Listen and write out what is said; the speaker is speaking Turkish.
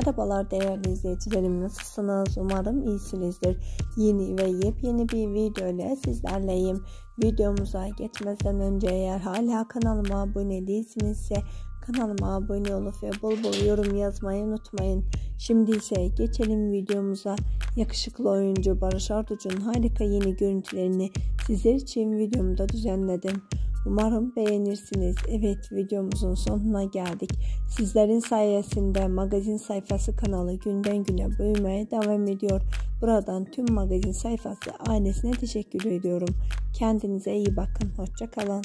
Merhabalar değerli izleyicilerim nasılsınız? Umarım iyisinizdir. Yeni ve yepyeni bir video ile sizlerleyim. Videomuza geçmeden önce eğer hala kanalıma abone değilsinizse kanalıma abone olup ve bol bol yorum yazmayı unutmayın. Şimdi ise geçelim videomuza. Yakışıklı oyuncu Barış Arduç'un harika yeni görüntülerini sizler için videomda düzenledim. Umarım beğenirsiniz. Evet videomuzun sonuna geldik. Sizlerin sayesinde magazin sayfası kanalı günden güne büyümeye devam ediyor. Buradan tüm magazin sayfası ailesine teşekkür ediyorum. Kendinize iyi bakın. Hoşçakalın.